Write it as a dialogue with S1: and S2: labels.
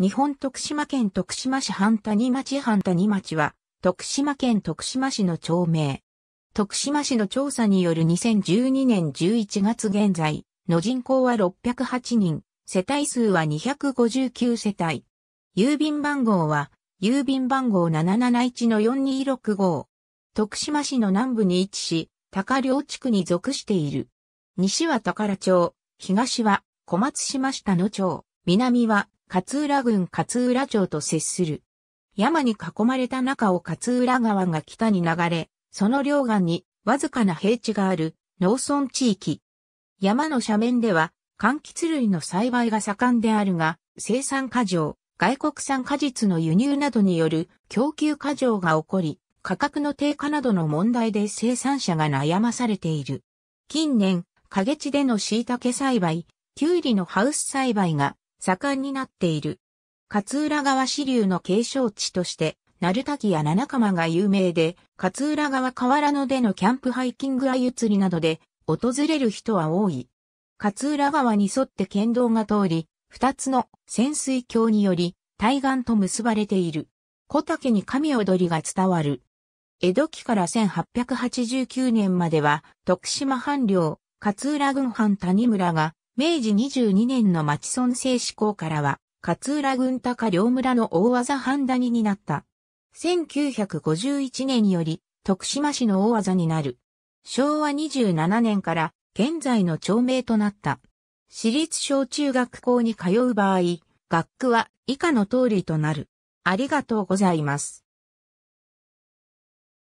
S1: 日本徳島県徳島市半谷町半谷町は、徳島県徳島市の町名。徳島市の調査による2012年11月現在の人口は608人、世帯数は259世帯。郵便番号は、郵便番号771-4265。徳島市の南部に位置し、高良地区に属している。西は宝町、東は小松島下野町、南は勝浦郡勝浦町と接する。山に囲まれた中を勝浦川が北に流れ、その両岸にわずかな平地がある農村地域。山の斜面では柑橘類の栽培が盛んであるが、生産過剰、外国産果実の輸入などによる供給過剰が起こり、価格の低下などの問題で生産者が悩まされている。近年、影地での椎茸栽培、キュウリのハウス栽培が盛んになっている。勝浦川支流の継承地として、鳴滝や七釜が有名で、勝浦川河原野でのキャンプハイキング鮎釣りなどで訪れる人は多い。勝浦川に沿って県道が通り、二つの潜水橋により対岸と結ばれている。小竹に神踊りが伝わる。江戸期から1889年までは徳島藩領勝浦郡藩谷村が明治22年の町村制施行からは勝浦郡高両村の大技藩谷になった。1951年より徳島市の大技になる。昭和27年から現在の町名となった。私立小中学校に通う場合、学区は以下の通りとなる。ありがとうございます。